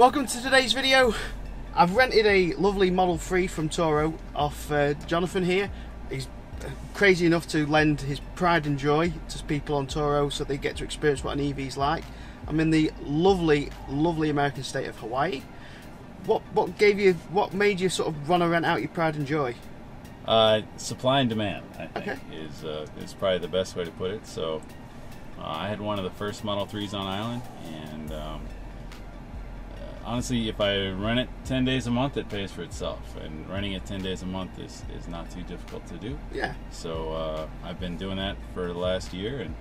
welcome to today's video. I've rented a lovely Model 3 from Turo off uh, Jonathan here. He's crazy enough to lend his pride and joy to people on Turo so they get to experience what an EV is like. I'm in the lovely, lovely American state of Hawaii. What what gave you, what made you sort of want to rent out your pride and joy? Uh, supply and demand, I think, Okay. is uh, is probably the best way to put it. So, uh, I had one of the first Model Threes on island, and um, uh, honestly, if I rent it ten days a month, it pays for itself. And renting it ten days a month is, is not too difficult to do. Yeah, So uh, I've been doing that for the last year, and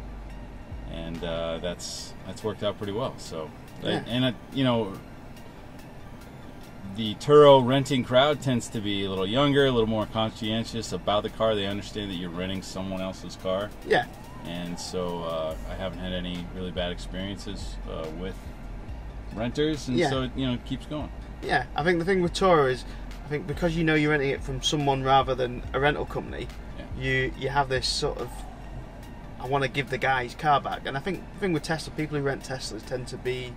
and uh, that's that's worked out pretty well. So, Yeah. and uh, you know, the Turo renting crowd tends to be a little younger, a little more conscientious about the car. They understand that you're renting someone else's car, yeah, and so uh, I haven't had any really bad experiences uh, with renters, and Yeah. so you know it keeps going. yeah. I think the thing with Turo is, I think because you know you're renting it from someone rather than a rental company, Yeah. you you have this sort of I want to give the guy his car back. And I think the thing with Tesla, people who rent Teslas tend to be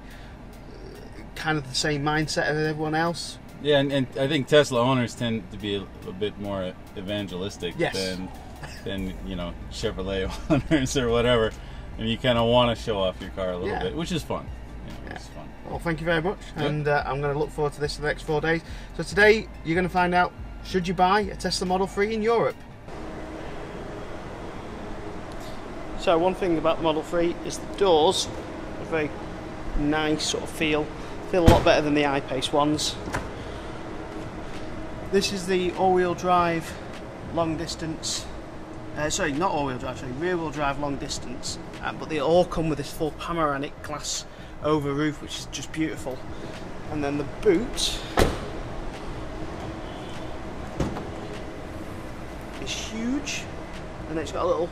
uh, kind of the same mindset as everyone else. Yeah, and, and I think Tesla owners tend to be a, a bit more evangelistic Yes. than than you know Chevrolet owners or whatever, and you kind of want to show off your car a little Yeah. bit, which is fun. You. It's fun. Well, thank you very much, Yeah. and uh, I'm going to look forward to this for the next four days. So today you're going to find out should you buy a Tesla Model 3 in Europe. So one thing about the Model 3 is the doors are very nice sort of feel. Feel a lot better than the I-Pace ones. This is the all-wheel drive long distance. Uh, sorry, not all-wheel drive, sorry, rear-wheel drive long distance. Uh, but they all come with this full panoramic glass over roof, which is just beautiful. And then the boot is huge, and it's got a little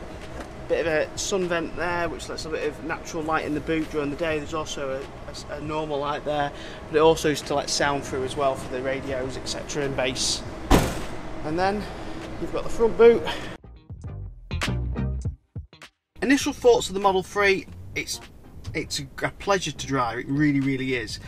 bit of a sun vent there, which lets a bit of natural light in the boot during the day. There's also a, a- a normal light there, but it also is to let sound through as well for the radios, etc., and bass. And then you've got the front boot. Initial thoughts of the Model 3, it's it's a, pleasure to drive. It really, really is.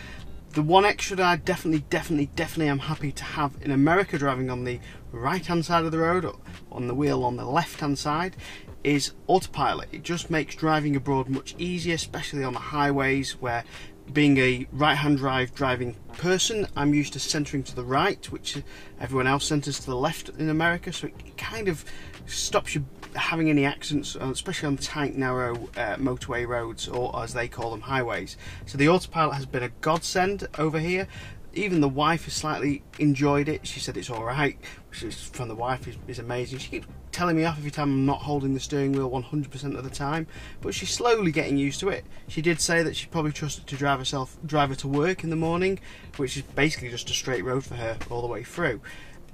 The one extra that I definitely, definitely, definitely am happy to have in America driving on the right hand side of the road, on the wheel on the left hand side, is autopilot. It just makes driving abroad much easier, especially on the highways where being a right hand drive driving person, I'm used to centering to the right, which everyone else centers to the left in America, so it kind of stops you having any accidents, uh, especially on tight, narrow uh, motorway roads, or as they call them, highways. So the autopilot has been a godsend over here. Even the wife has slightly enjoyed it. She said it's all right, which is from the wife is, is amazing. She keeps telling me off every time I'm not holding the steering wheel 100% of the time, but she's slowly getting used to it. She did say that she probably trusted to drive herself, drive her to work in the morning, which is basically just a straight road for her all the way through.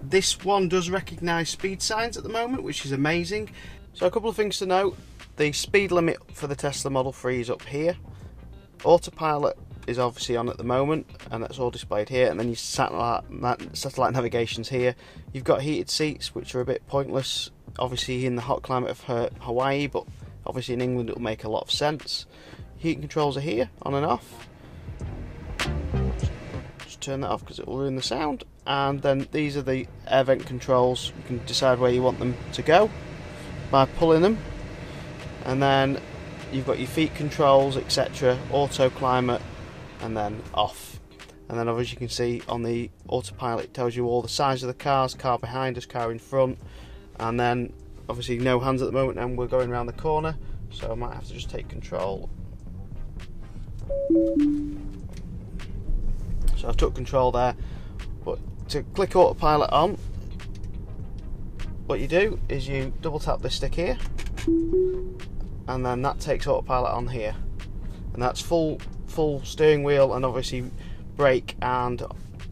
This one does recognise speed signs at the moment, which is amazing. So a couple of things to note: the speed limit for the Tesla Model 3 is up here. Autopilot is obviously on at the moment, and that's all displayed here. And then your satellite satellite navigation's here. You've got heated seats, which are a bit pointless, obviously in the hot climate of Hawaii, but obviously in England it'll make a lot of sense. Heating controls are here, on and off. Just turn that off because it will ruin the sound. And then these are the air vent controls. You can decide where you want them to go by pulling them. And then you've got your feet controls, etc. Auto climate, and then off. And then obviously you can see on the autopilot it tells you all the size of the cars, car behind us, car in front. And then obviously no hands at the moment and we're going around the corner. So I might have to just take control. So I've took control there. To click autopilot on, what you do is you double tap this stick here, and then that takes autopilot on here, and that's full full steering wheel and obviously brake and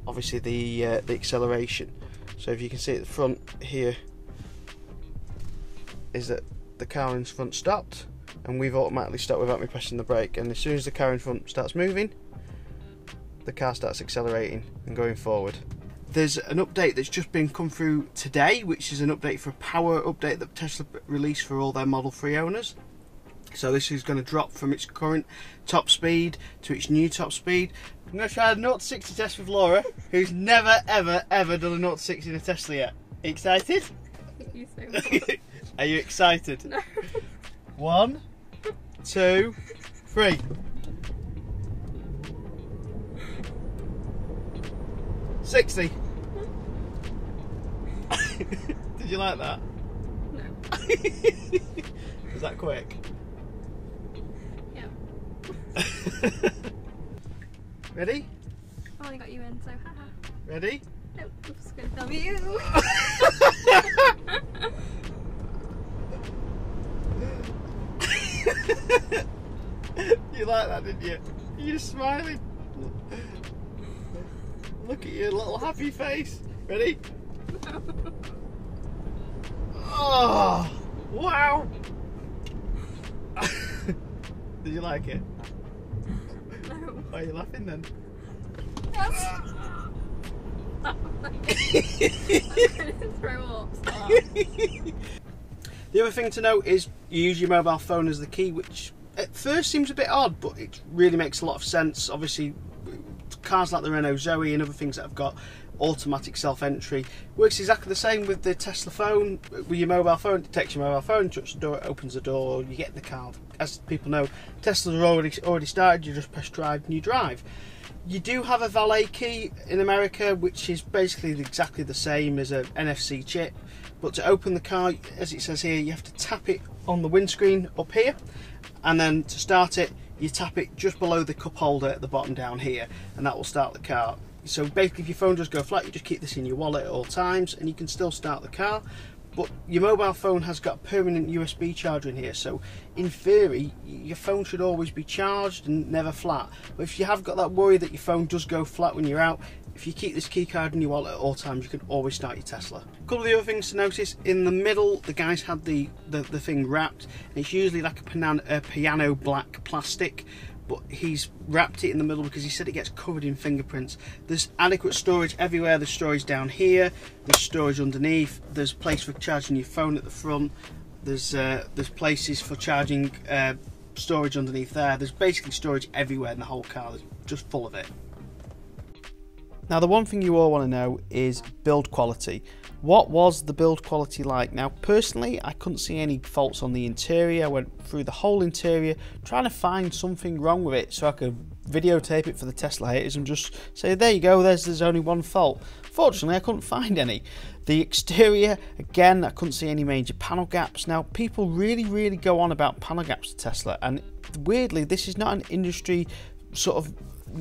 obviously the uh, the acceleration. So if you can see at the front here, is that the car in front stopped, and we've automatically stopped without me pressing the brake. And as soon as the car in front starts moving, the car starts accelerating and going forward. There's an update that's just been come through today, which is an update for a power update that Tesla released for all their Model 3 owners. So this is going to drop from its current top speed to its new top speed. I'm going to try a 0 60 test with Laura, who's never, ever, ever done a 0 60 in a Tesla yet. Excited? You so much. Are you excited? No. One, two, three. Sixty. Did you like that? No. Was that quick? Yeah. Ready? Well, I got you in, so haha. Ready? Nope, I'm just gonna film you. you like that, didn't you? You're smiling. Look at your little happy face. Ready? Oh, wow. Did you like it? no. Why are you laughing then? Yes. I'm gonna throw up. Stop. The other thing to note is you use your mobile phone as the key, which at first seems a bit odd, but it really makes a lot of sense. Obviously, cars like the Renault Zoe and other things that have got automatic self-entry works exactly the same with the Tesla phone. With your mobile phone, takes your mobile phone, touch the door, it opens the door, you get the car. As people know, Teslas already already started. You just press drive and you drive. You do have a valet key in America, which is basically exactly the same as an NFC chip. But to open the car, as it says here, you have to tap it on the windscreen up here, and then to start it, you tap it just below the cup holder at the bottom down here, and that will start the car. So basically, if your phone does go flat, you just keep this in your wallet at all times, and you can still start the car. But your mobile phone has got a permanent USB charger in here, so in theory, your phone should always be charged and never flat. But if you have got that worry that your phone does go flat when you're out, if you keep this key card in your wallet at all times, you can always start your Tesla. A couple of the other things to notice in the middle, the guys had the, the, the thing wrapped, and it's usually like a piano, a piano black plastic. But he's wrapped it in the middle because he said it gets covered in fingerprints. There's adequate storage everywhere. There's storage down here. There's storage underneath. There's place for charging your phone at the front. There's uh, there's places for charging uh, storage underneath there. There's basically storage everywhere in the whole car. There's just full of it. Now, the one thing you all want to know is build quality. What was the build quality like? Now, personally, I couldn't see any faults on the interior. I went through the whole interior trying to find something wrong with it so I could videotape it for the Tesla haters and just say, there you go, there's, there's only one fault. Fortunately, I couldn't find any. The exterior, again, I couldn't see any major panel gaps. Now, people really, really go on about panel gaps to Tesla, and weirdly, this is not an industry sort of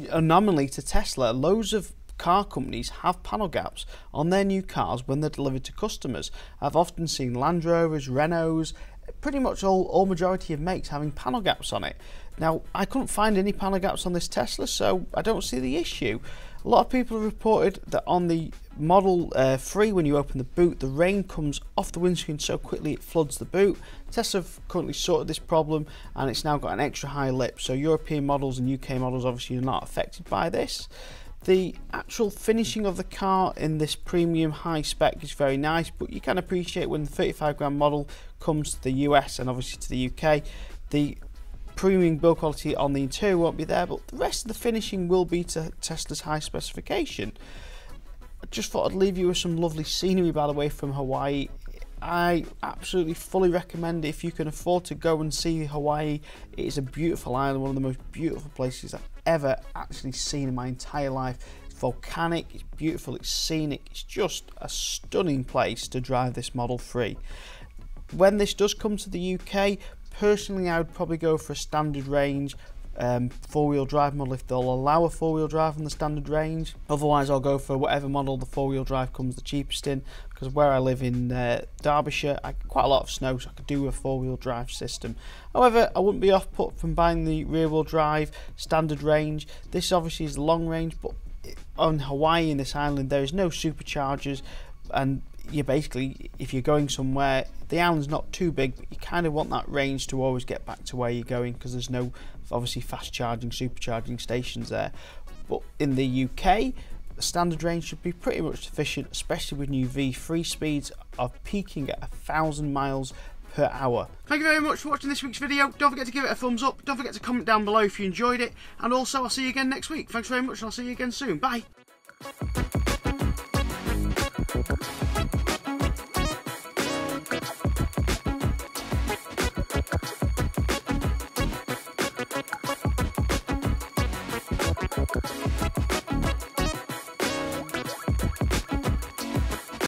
anomaly to Tesla. Loads of car companies have panel gaps on their new cars when they're delivered to customers. I've often seen Land Rovers, Renaults, pretty much all, all majority of makes having panel gaps on it. Now, I couldn't find any panel gaps on this Tesla, so I don't see the issue. A lot of people have reported that on the Model uh, 3, when you open the boot, the rain comes off the windscreen so quickly it floods the boot. Tesla have currently sorted this problem and it's now got an extra high lip, so European models and UK models obviously are not affected by this. The actual finishing of the car in this premium high spec is very nice, but you can appreciate when the 35 grand model comes to the US and obviously to the UK, the premium build quality on the interior won't be there, but the rest of the finishing will be to Tesla's high specification. I just thought I'd leave you with some lovely scenery, by the way, from Hawaii. I absolutely fully recommend it if you can afford to go and see Hawaii. It is a beautiful island, one of the most beautiful places ever actually seen in my entire life. It's volcanic, it's beautiful, it's scenic, it's just a stunning place to drive this Model 3. When this does come to the UK, personally I would probably go for a standard range um, four-wheel drive model if they'll allow a four-wheel drive on the standard range. Otherwise, I'll go for whatever model the four-wheel drive comes the cheapest in. Because where I live in uh, Derbyshire, I quite a lot of snow, so I could do a four-wheel drive system. However, I wouldn't be off put from buying the rear-wheel drive standard range. This obviously is long range, but on Hawaii in this island there is no superchargers, and you basically, if you're going somewhere, the island's not too big, but you kind of want that range to always get back to where you're going because there's no obviously fast charging, supercharging stations there. But in the UK, the standard range should be pretty much sufficient, especially with new V3 speeds of peaking at a thousand miles per hour. Thank you very much for watching this week's video. Don't forget to give it a thumbs up. Don't forget to comment down below if you enjoyed it. And also, I'll see you again next week. Thanks very much, and I'll see you again soon. Bye. Thank you.